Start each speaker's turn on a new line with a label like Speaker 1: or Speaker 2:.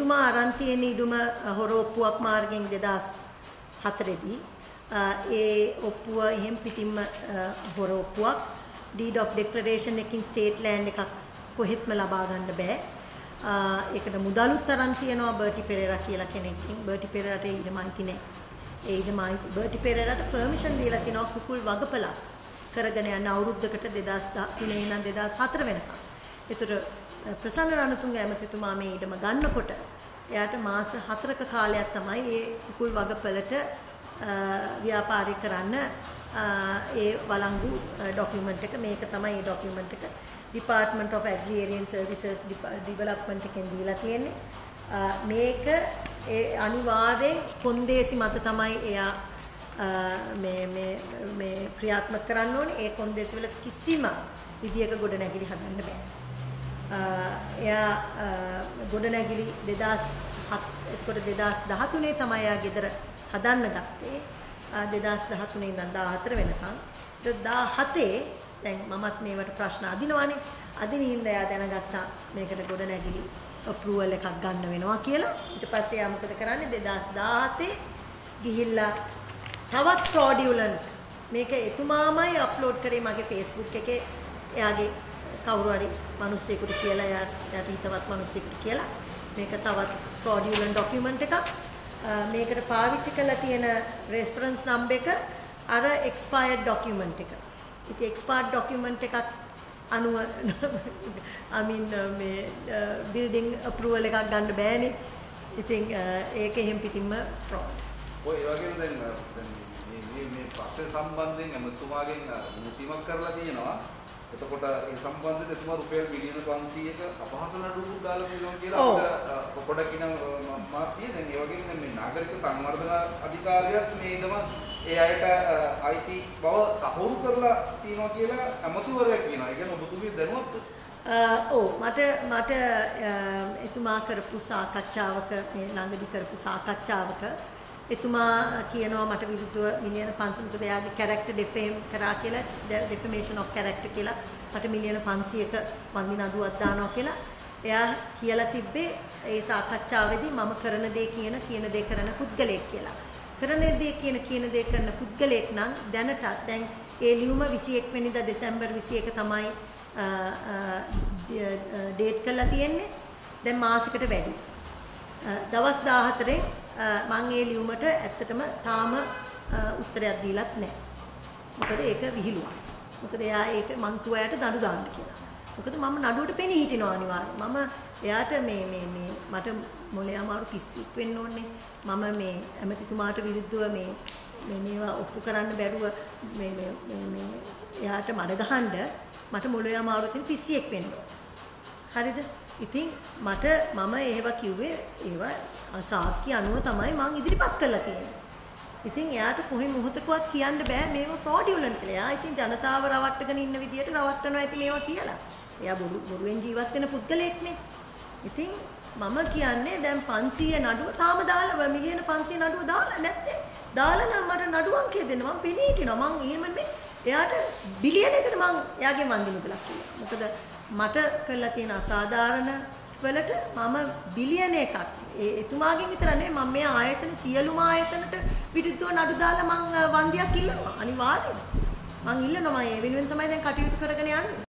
Speaker 1: එතුමා අරන් තියෙන ඉඩම හොරෝප්පුවක් මාර්ගෙන් 2004 දී ඒ ඔප්පුව එහෙම් පිටින්ම හොරෝප්පුවක් deed of declaration එකකින් state land එකක් කොහෙත්ම ලබා ගන්න බෑ. ඒකට මුදලුත් තරම් තියනවා බර්ටි පෙරේරා කියලා කෙනෙක්ගෙන්. බර්ටි පෙරේරාට ඊටම අයිති නෑ. ඒ ඊටම අයිති බර්ටි පෙරේරාට පර්මිෂන් දීලා තිනවා කුකුල් වගපලක් කරගෙන යන අවුරුද්දකට 2003 ඉඳන් 2004 වෙනකම්. ඒතර ප්‍රසන්න රණතුංග ඇමතිතුමා මේ ඊටම ගන්නකොට එයාට මාස 4ක කාලයක් තමයි මේ කුකුල් වගපලට ව්‍යාපාරය කරන්න ඒ වළංගු ડોකියුමන්ට් එක. මේක තමයි ඒ ડોකියුමන්ට් එක. Department of Agrarian Services Development එකෙන් දීලා තියෙන්නේ. මේක ඒ අනිවාර්යෙන් කොන්දේසි මත තමයි එයා මේ මේ මේ ක්‍රියාත්මක කරන්න ඕනේ. ඒ කොන්දේසි වල කිසිම විදියක ගොඩනැගිලි හදන්න බෑ. එයා ගොඩනැගිලි 2007 එතකොට 2013 තමයි එයා ගෙදර හදන්න ගත්තේ. 2013 ඉඳන් 14 වෙනකම්. 2017 දැන් මමත් මේවට ප්‍රශ්න අදිනවනේ. අදිනින්ද එයා දැනගත්තා මේකට ගොඩනැගිලි අප්‍රූවල් එකක් ගන්න වෙනවා කියලා. ඊට පස්සේ එයා මොකද කරන්නේ 2017 ගිහිල්ලා තවත් fraudulent මේක එතුමාමයි අප්ලෝඩ් කරේ මගේ Facebook එකේ එයාගේ කවුරු හරි මිනිස්සෙකුට කියලා එයාට හිතවත් මිනිස්සෙකුට කියලා මේක තවත් fraudulent document එකක් මේකට පාවිච්චි කරලා තියෙන reference number එක අර expired document එක. ඉතින් expired document එකක් අනුව I mean මේ building approval එකක් ගන්න බෑනේ. ඉතින් ඒක එහෙම් පිටින්ම fraud.
Speaker 2: ඔය ඒ වගේම දැන් දැන් මේ මේ පක්ෂ සම්බන්ධයෙන් ඇමතුමාගෙන් විමසීමක් කරලා තියෙනවා. එතකොට ඒ සම්බන්ධයෙන් එතුමා රුපියල් මිලියන 500ක අපහාස නඩුවක් දාලා තියෙනවා කියලා අපිට පොඩක් කියන මාත්‍ය දැන් ඒ වගේම දැන් මේ නාගරික සංවර්ධන අධිකාරියත් මේකම ඒ අයට අයිති බව තහවුරු කරලා තියෙනවා කියලා ඇමතිවරයෙක් කියනවා. ඒ කියන්නේ ඔබතුමී දැනුවත්
Speaker 1: ඔව්. මට මට එතුමා කරපු සාකච්ඡාවක මේ ළඟදි කරපු සාකච්ඡාවක එතුමා කියනවා මට විරුද්ධව මිලියන 500 මොකද එයාගේ කැරක්ටර් ඩිෆේම් කරා කියලා ඩිෆමේෂන් ඔෆ් කැරක්ටර් කියලා මට මිලියන 500ක වන්දි නඩුවක් දානවා කියලා එයා කියලා තිබ්බේ ඒ සාකච්ඡාවේදී මම කරන දේ කියන කියන දේ කරන පුද්ගලයෙක් කියලා. කරන දේ කියන කියන දේ කරන පුද්ගලයෙක් නම් දැනටත් දැන් ඒ ලියුම 21 වෙනිදා දෙසැම්බර් 21 තමයි ඩේට් කරලා තියෙන්නේ. දැන් මාසෙකට වැඩි. දවස් 14 මම ඒ ලියුමට ඇත්තටම තාම උත්තරයක් දීලත් නැහැ. මොකද ඒක විහිළුවක්. මොකද එයා ඒක මං තුවයට නඩු දාන්න කියලා. මොකද මම නඩුවට පෙනී හිටිනවා අනිවාර්යයෙන්. මම එයාට මේ මේ මේ මට මොලේ අමාරු පිස්සෙක් වෙන්න ඕනේ. මම මේ ඇමතිතුමාට විරුද්ධව මේ මේ මේවා ඔප්පු කරන්න බැරුව මේ මේ මේ මේ එයාට මඩ ගහන්න මට මොලේ අමාරු තියෙන පිස්සියෙක් වෙන්න හරිද? ඉතින් මට මම ඒව කිව්වේ ඒව සාක්ෂි අනුව තමයි මං ඉදිරිපත් කරලා තියෙන්නේ. ඉතින් එයාට කොහේ මොහොතකවත් කියන්න බෑ මේව fraudulent කියලා. එයා ඉතින් ජනතාව රවට්ටගෙන ඉන්න විදියට රවට්ටනවා ඇති මේවා කියලා. එයා බොරු බොරුවෙන් ජීවත් වෙන පුද්ගලයෙක්නේ. ඉතින් මම කියන්නේ දැන් 500 නඩුව තාම දාලා මිලියන 500 නඩුව දාලා නැත්තේ. දාලා නම් මට නඩු අංකය දෙන්න මම පෙනී හිටිනවා. මං එහෙම මේ එයාට බිලියන එකට මං එයාගේ වන්දි මුදලක් කිව්වා. මොකද මට කරලා තියෙන අසාධාරණ වලට මම බිලියන එකක්. ඒ එතුමාගෙන් විතර නෙවෙයි මම මේ ආයතන සියලුම ආයතනට විරුද්ධව නඩු දාලා මං වන්දියක් ඉල්ලනවා. අනිවාර්යයෙන් මං ඉල්ලනවා මම ඒ වෙනුවෙන් තමයි දැන් කටයුතු කරගෙන යන්නේ.